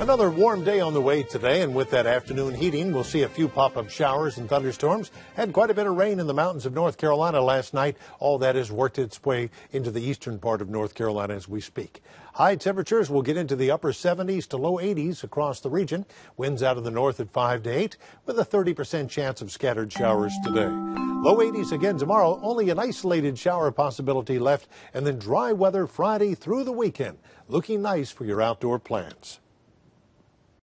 Another warm day on the way today, and with that afternoon heating, we'll see a few pop up showers and thunderstorms. Had quite a bit of rain in the mountains of North Carolina last night. All that has worked its way into the eastern part of North Carolina as we speak. High temperatures will get into the upper 70s to low 80s across the region. Winds out of the north at 5 to 8, with a 30% chance of scattered showers today. Low 80s again tomorrow, only an isolated shower possibility left, and then dry weather Friday through the weekend. Looking nice for your outdoor plans.